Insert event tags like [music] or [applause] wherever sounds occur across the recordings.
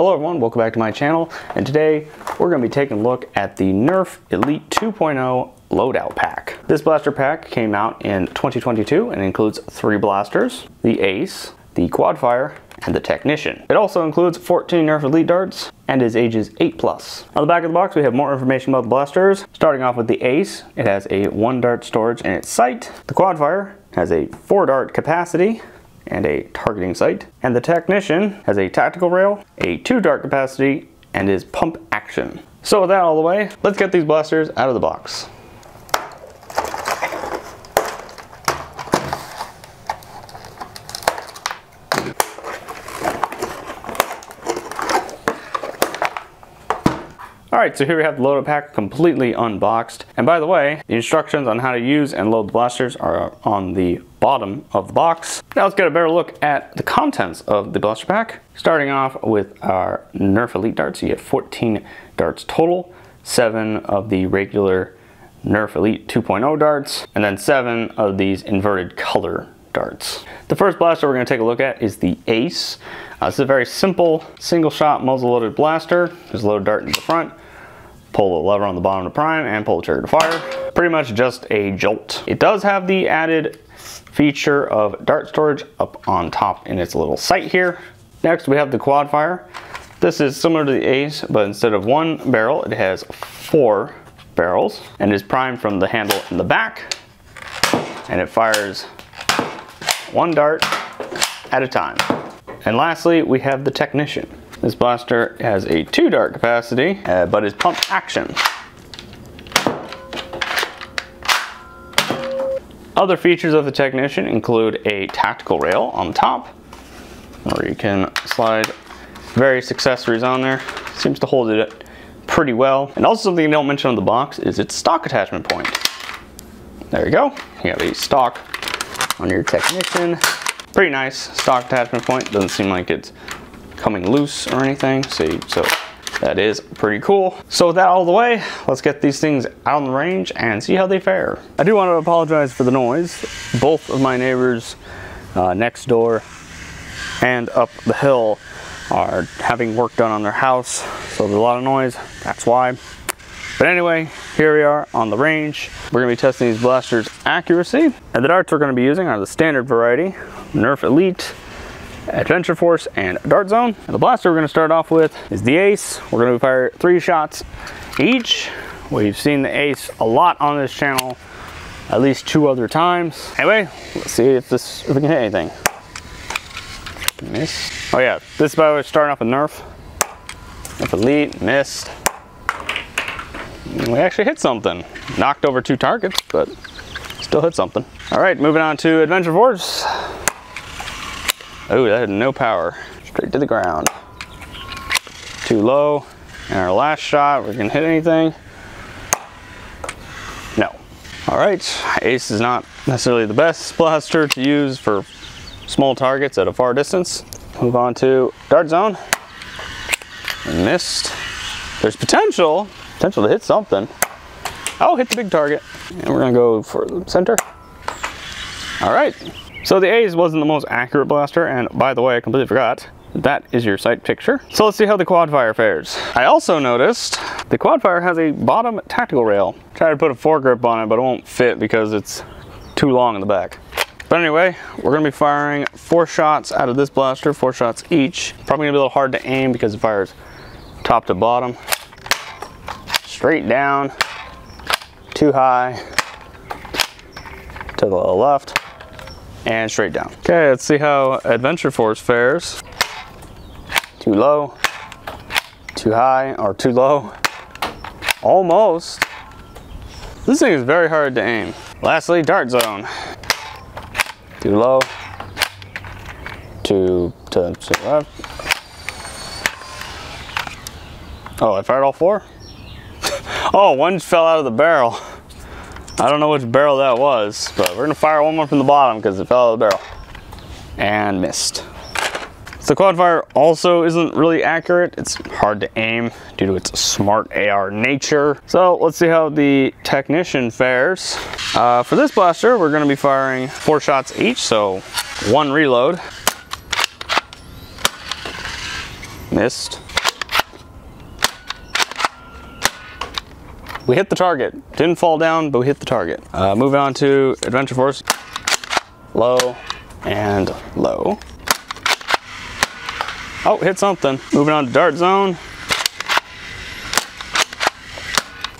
Hello everyone, welcome back to my channel, and today we're going to be taking a look at the Nerf Elite 2.0 loadout pack. This blaster pack came out in 2022 and includes three blasters, the Ace, the Quadfire, and the Technician. It also includes 14 Nerf Elite darts and is ages 8 plus. On the back of the box we have more information about the blasters. Starting off with the Ace, it has a 1 dart storage in its sight. The Quadfire has a 4 dart capacity and a targeting sight. And the Technician has a tactical rail, a 2 dart capacity, and is pump action. So with that all the way, let's get these blasters out of the box. Alright, so here we have the loadout pack completely unboxed. And by the way, the instructions on how to use and load the blasters are on the bottom of the box. Now let's get a better look at the contents of the blaster pack. Starting off with our Nerf Elite darts, you get 14 darts total, 7 of the regular Nerf Elite 2.0 darts, and then 7 of these inverted color darts. The first blaster we're going to take a look at is the Ace. Uh, this is a very simple single shot muzzle loaded blaster. There's a loaded dart in the front, pull the lever on the bottom to prime and pull the trigger to fire. Pretty much just a jolt. It does have the added feature of dart storage up on top in its little sight here. Next we have the Quadfire. This is similar to the Ace, but instead of one barrel, it has four barrels and is primed from the handle in the back. And it fires one dart at a time. And lastly, we have the Technician. This blaster has a two dart capacity, uh, but is pump action. Other features of the Technician include a tactical rail on the top, where you can slide various accessories on there. Seems to hold it pretty well. And also something you don't mention on the box is its stock attachment point. There you go. You have a stock on your Technician. Pretty nice stock attachment point. Doesn't seem like it's coming loose or anything. See, so that is pretty cool. So with that all the way, let's get these things out on the range and see how they fare. I do want to apologize for the noise. Both of my neighbors uh, next door and up the hill are having work done on their house. So there's a lot of noise, that's why. But anyway, here we are on the range. We're gonna be testing these blasters accuracy. And the darts we're gonna be using are the standard variety, Nerf Elite, Adventure Force, and Dart Zone. And the blaster we're gonna start off with is the Ace. We're gonna fire three shots each. We've seen the Ace a lot on this channel, at least two other times. Anyway, let's see if this if we can hit anything. Miss. Oh yeah, this is by the way starting off with Nerf. Nerf Elite, missed. We actually hit something. Knocked over two targets, but still hit something. All right, moving on to Adventure Force. Oh, that had no power. Straight to the ground. Too low. And our last shot, we can hit anything. No. All right, Ace is not necessarily the best blaster to use for small targets at a far distance. Move on to Dart Zone. Missed. There's potential, potential to hit something. Oh, hit the big target. And we're gonna go for the center. All right, so the Ace wasn't the most accurate blaster, and by the way, I completely forgot, that is your sight picture. So let's see how the Quadfire fares. I also noticed the Quadfire has a bottom tactical rail. Tried to put a foregrip on it, but it won't fit because it's too long in the back. But anyway, we're gonna be firing four shots out of this blaster, four shots each. Probably gonna be a little hard to aim because it fires top to bottom. Straight down, too high, to the left, and straight down. Okay, let's see how Adventure Force fares. Too low, too high, or too low. Almost. This thing is very hard to aim. Lastly, Dart Zone. Too low, too to, to left. Oh, I fired all four? [laughs] oh, one fell out of the barrel. I don't know which barrel that was, but we're gonna fire one more from the bottom because it fell out of the barrel. And missed. So Quadfire also isn't really accurate. It's hard to aim due to its smart AR nature. So let's see how the Technician fares. Uh, for this blaster, we're gonna be firing four shots each, so one reload. Missed. We hit the target. Didn't fall down, but we hit the target. Uh, moving on to Adventure Force. Low and low. Oh, hit something. Moving on to Dart Zone.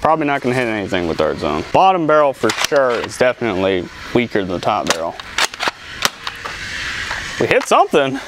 Probably not gonna hit anything with Dart Zone. Bottom barrel for sure is definitely weaker than the top barrel. We hit something.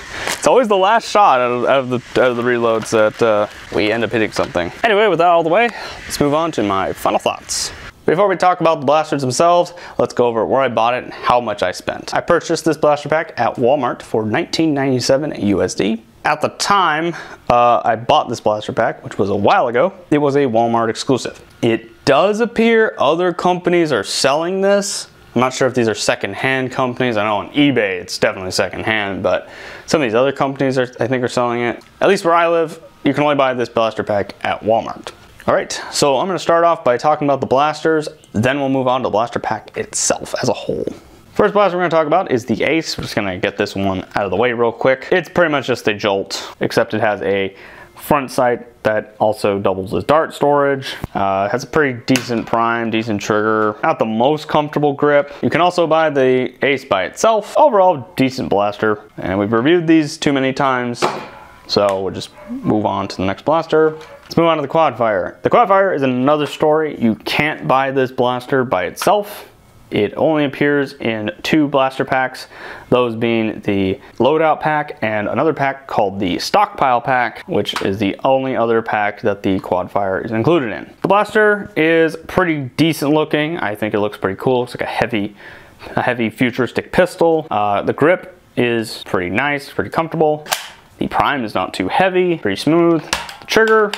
Always the last shot out of, out of the, out of the reloads that uh, we end up hitting something. Anyway, with that all the way, let's move on to my final thoughts. Before we talk about the blasters themselves, let's go over where I bought it and how much I spent. I purchased this blaster pack at Walmart for 19.97 USD. At the time uh, I bought this blaster pack, which was a while ago, it was a Walmart exclusive. It does appear other companies are selling this. I'm not sure if these are second-hand companies. I know on eBay it's definitely second-hand, but some of these other companies are, I think are selling it. At least where I live, you can only buy this blaster pack at Walmart. All right, so I'm gonna start off by talking about the blasters, then we'll move on to the blaster pack itself as a whole. First blaster we're gonna talk about is the Ace. We're just gonna get this one out of the way real quick. It's pretty much just a Jolt, except it has a front sight that also doubles as dart storage. Uh, has a pretty decent prime, decent trigger. Not the most comfortable grip. You can also buy the Ace by itself. Overall, decent blaster. And we've reviewed these too many times, so we'll just move on to the next blaster. Let's move on to the Quadfire. The Quadfire is another story. You can't buy this blaster by itself. It only appears in two blaster packs, those being the loadout pack and another pack called the stockpile pack, which is the only other pack that the Quadfire is included in. The blaster is pretty decent looking. I think it looks pretty cool. It's like a heavy, a heavy futuristic pistol. Uh, the grip is pretty nice, pretty comfortable. The prime is not too heavy, pretty smooth. The trigger,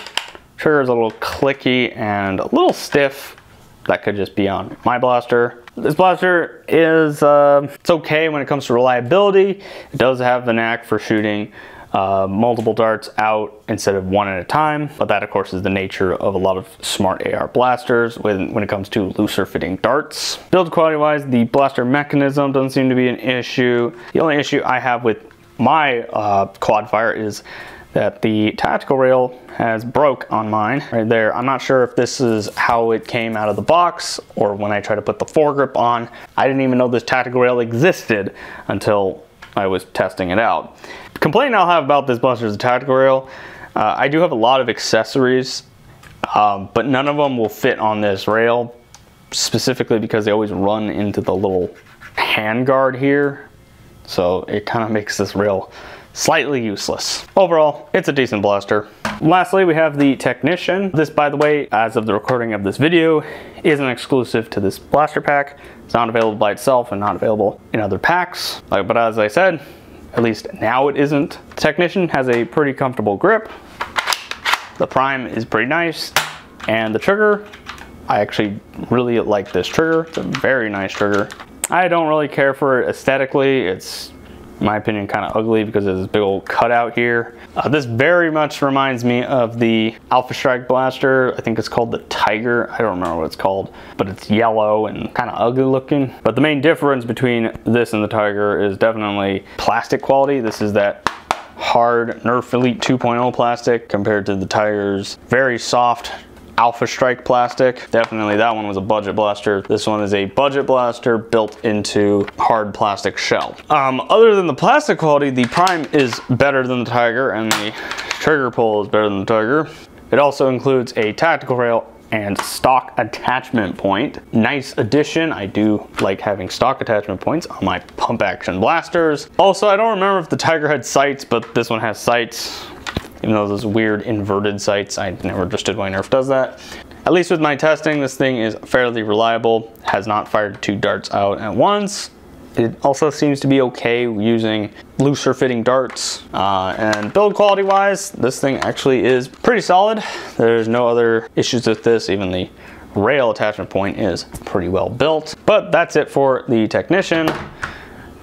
trigger is a little clicky and a little stiff. That could just be on my blaster. This blaster is, uh, it's okay when it comes to reliability. It does have the knack for shooting uh, multiple darts out instead of one at a time. But that of course is the nature of a lot of smart AR blasters when, when it comes to looser fitting darts. Build quality wise, the blaster mechanism doesn't seem to be an issue. The only issue I have with my uh, Quadfire is that the tactical rail has broke on mine right there. I'm not sure if this is how it came out of the box or when I tried to put the foregrip on. I didn't even know this tactical rail existed until I was testing it out. Complaint I'll have about this blaster is the tactical rail. Uh, I do have a lot of accessories, um, but none of them will fit on this rail, specifically because they always run into the little handguard here. So it kind of makes this rail slightly useless. Overall, it's a decent blaster. Lastly, we have the Technician. This, by the way, as of the recording of this video, is an exclusive to this blaster pack. It's not available by itself and not available in other packs. But as I said, at least now it isn't. The Technician has a pretty comfortable grip. The prime is pretty nice. And the trigger, I actually really like this trigger. It's a very nice trigger. I don't really care for it aesthetically. It's my opinion, kind of ugly because there's this big old cutout here. Uh, this very much reminds me of the Alpha Strike Blaster. I think it's called the Tiger. I don't remember what it's called, but it's yellow and kind of ugly looking. But the main difference between this and the Tiger is definitely plastic quality. This is that hard Nerf Elite 2.0 plastic compared to the Tiger's very soft Alpha Strike plastic. Definitely that one was a budget blaster. This one is a budget blaster built into hard plastic shell. Um, other than the plastic quality, the Prime is better than the Tiger and the trigger pull is better than the Tiger. It also includes a tactical rail and stock attachment point. Nice addition. I do like having stock attachment points on my pump action blasters. Also, I don't remember if the Tiger had sights, but this one has sights even though those weird inverted sights, I never understood why Nerf does that. At least with my testing, this thing is fairly reliable, has not fired two darts out at once. It also seems to be okay using looser fitting darts. Uh, and build quality wise, this thing actually is pretty solid. There's no other issues with this, even the rail attachment point is pretty well built. But that's it for the Technician.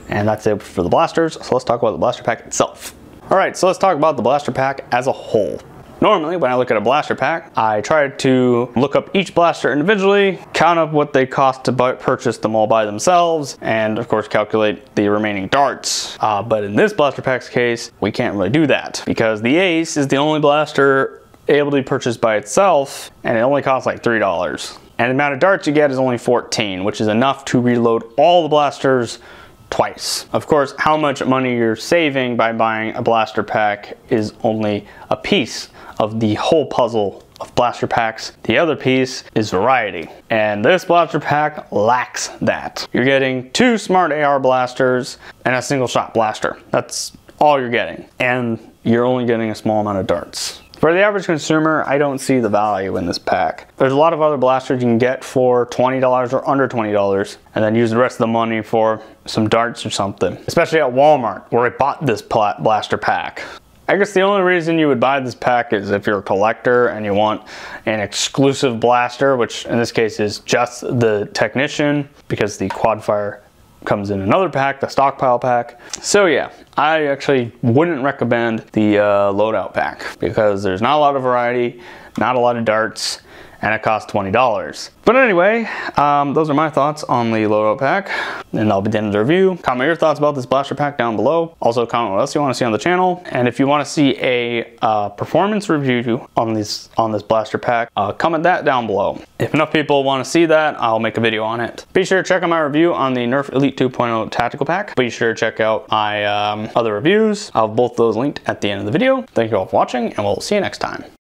And that's it for the blasters. So let's talk about the blaster pack itself. All right, so let's talk about the blaster pack as a whole. Normally, when I look at a blaster pack, I try to look up each blaster individually, count up what they cost to buy, purchase them all by themselves, and of course calculate the remaining darts. Uh, but in this blaster pack's case, we can't really do that because the Ace is the only blaster able to be purchased by itself, and it only costs like $3. And the amount of darts you get is only 14, which is enough to reload all the blasters twice. Of course, how much money you're saving by buying a blaster pack is only a piece of the whole puzzle of blaster packs. The other piece is variety. And this blaster pack lacks that. You're getting two smart AR blasters and a single shot blaster. That's all you're getting. And you're only getting a small amount of darts. For the average consumer, I don't see the value in this pack. There's a lot of other blasters you can get for $20 or under $20 and then use the rest of the money for some darts or something. Especially at Walmart where I bought this blaster pack. I guess the only reason you would buy this pack is if you're a collector and you want an exclusive blaster, which in this case is just the Technician because the Quadfire comes in another pack, the stockpile pack. So yeah, I actually wouldn't recommend the uh, loadout pack because there's not a lot of variety, not a lot of darts, and it costs $20. But anyway, um, those are my thoughts on the loadout pack, and I'll be of the review. Comment your thoughts about this blaster pack down below. Also comment what else you want to see on the channel, and if you want to see a uh, performance review on this on this blaster pack, uh, comment that down below. If enough people want to see that, I'll make a video on it. Be sure to check out my review on the Nerf Elite 2.0 Tactical Pack. Be sure to check out my um, other reviews. I'll have both those linked at the end of the video. Thank you all for watching, and we'll see you next time.